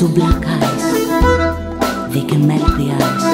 Two black eyes, they can melt the ice.